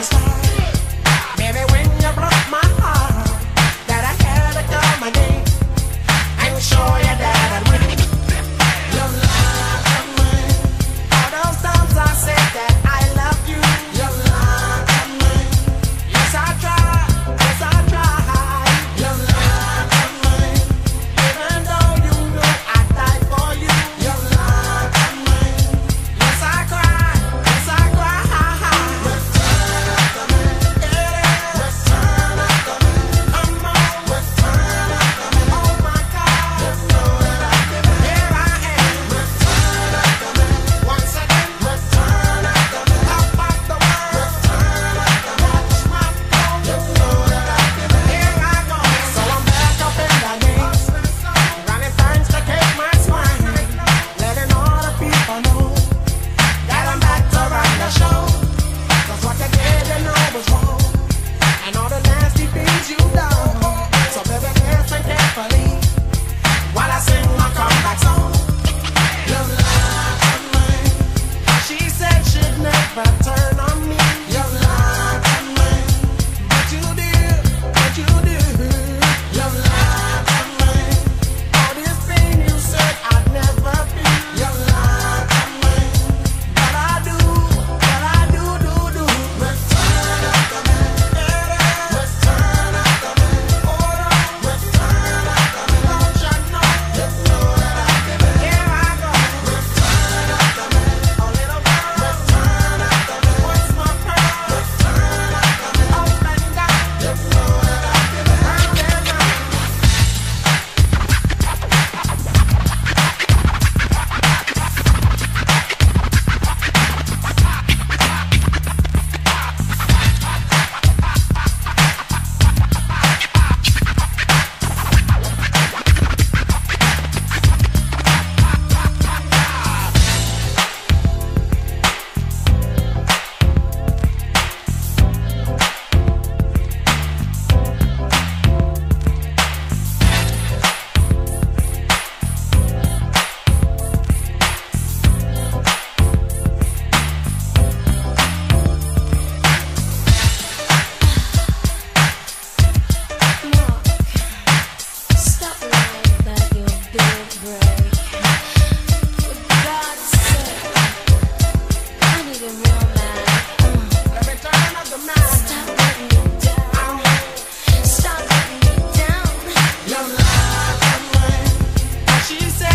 the stars. she said.